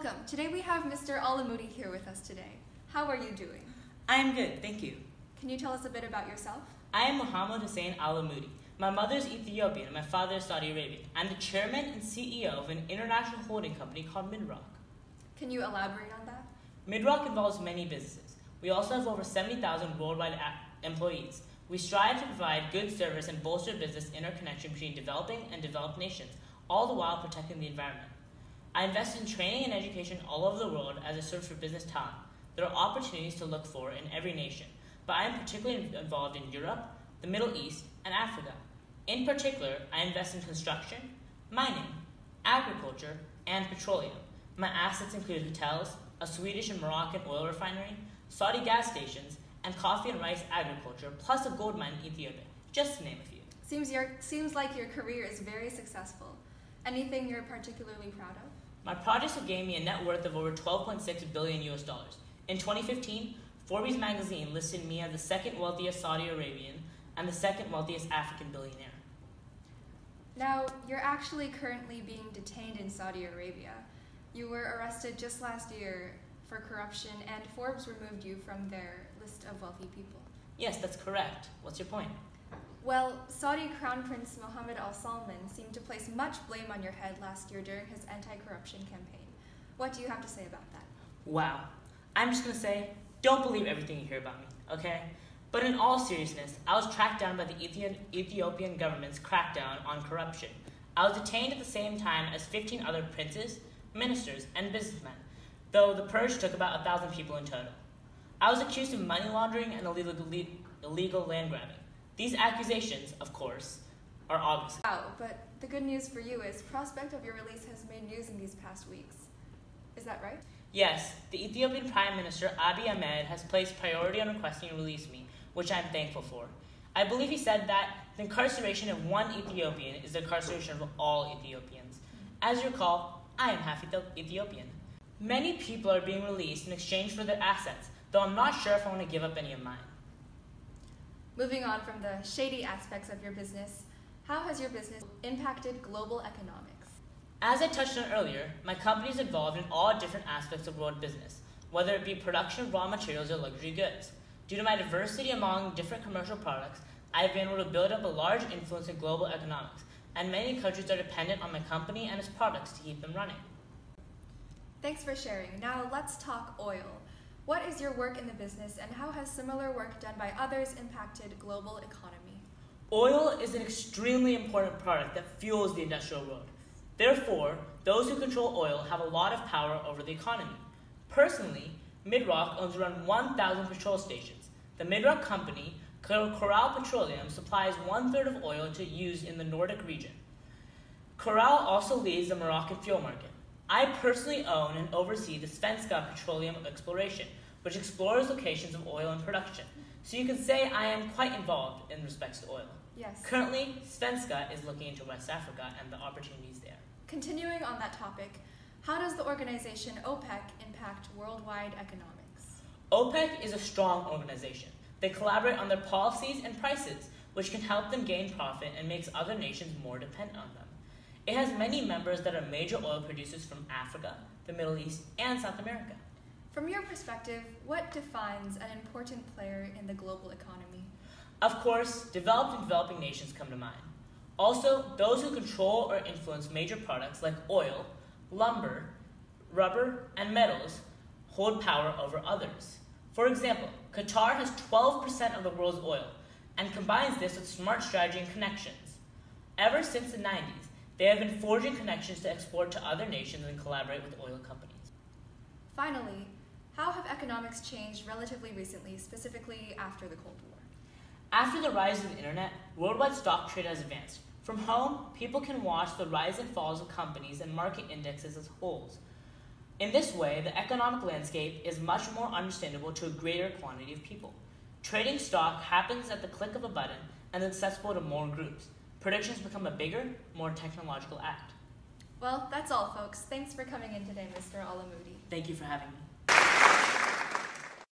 Welcome. Today we have Mr. Al Amoudi here with us today. How are you doing? I am good, thank you. Can you tell us a bit about yourself? I am Mohammed Hussein Al Amoudi. My mother is Ethiopian and my father is Saudi Arabian. I'm the chairman and CEO of an international holding company called MIDROC. Can you elaborate on that? MIDROC involves many businesses. We also have over 70,000 worldwide employees. We strive to provide good service and bolster business interconnection between developing and developed nations, all the while protecting the environment. I invest in training and education all over the world as I search for business talent. There are opportunities to look for in every nation, but I am particularly involved in Europe, the Middle East, and Africa. In particular, I invest in construction, mining, agriculture, and petroleum. My assets include hotels, a Swedish and Moroccan oil refinery, Saudi gas stations, and coffee and rice agriculture, plus a gold mine in Ethiopia, just to name a few. Seems, your, seems like your career is very successful. Anything you're particularly proud of? My projects have gained me a net worth of over 12.6 billion US dollars. In 2015, Forbes magazine listed me as the second wealthiest Saudi Arabian and the second wealthiest African billionaire. Now, you're actually currently being detained in Saudi Arabia. You were arrested just last year for corruption, and Forbes removed you from their list of wealthy people. Yes, that's correct. What's your point? Well, Saudi Crown Prince Mohammed Al Salman seemed to place much blame on your head last year during his anti corruption campaign. What do you have to say about that? Wow. I'm just gonna say, don't believe everything you hear about me, okay? But in all seriousness, I was tracked down by the Ethiopian government's crackdown on corruption. I was detained at the same time as 15 other princes, ministers, and businessmen, though the purge took about a thousand people in total. I was accused of money laundering and illegal, illegal land grabbing. These accusations, of course, are obvious. Wow, but the good news for you is prospect of your release has made news in these past weeks. Is that right? Yes, the Ethiopian Prime Minister Abiy Ahmed has placed priority on requesting release me, which I am thankful for. I believe he said that the incarceration of one Ethiopian is the incarceration of all Ethiopians. As you recall, I am half Ethiopian. Many people are being released in exchange for their assets, though I'm not sure if I want to give up any of mine. Moving on from the shady aspects of your business, how has your business impacted global economics? As I touched on earlier, my company is involved in all different aspects of world business, whether it be production of raw materials or luxury goods. Due to my diversity among different commercial products, I have been able to build up a large influence in global economics, and many countries are dependent on my company and its products to keep them running. Thanks for sharing. Now let's talk oil. What is your work in the business, and how has similar work done by others impacted global economy? Oil is an extremely important product that fuels the industrial world. Therefore, those who control oil have a lot of power over the economy. Personally, MIDROC owns around 1,000 petrol stations. The MIDROC company, Corral Petroleum, supplies one third of oil to use in the Nordic region. Corral also leads the Moroccan fuel market. I personally own and oversee the Svenska Petroleum Exploration, which explores locations of oil and production. So you can say I am quite involved in respects to oil. Yes. Currently, Svenska is looking into West Africa and the opportunities there. Continuing on that topic, how does the organization OPEC impact worldwide economics? OPEC is a strong organization. They collaborate on their policies and prices, which can help them gain profit and makes other nations more dependent on them. It has many members that are major oil producers from Africa, the Middle East, and South America. From your perspective, what defines an important player in the global economy? Of course, developed and developing nations come to mind. Also, those who control or influence major products like oil, lumber, rubber, and metals hold power over others. For example, Qatar has 12% of the world's oil and combines this with smart strategy and connections. Ever since the 90s, they have been forging connections to export to other nations and collaborate with oil companies. Finally, how have economics changed relatively recently, specifically after the Cold War? After the rise of the internet, worldwide stock trade has advanced. From home, people can watch the rise and falls of companies and market indexes as wholes. In this way, the economic landscape is much more understandable to a greater quantity of people. Trading stock happens at the click of a button and is accessible to more groups. Predictions become a bigger, more technological act. Well, that's all, folks. Thanks for coming in today, Mr. Al Amoudi. Thank you for having me.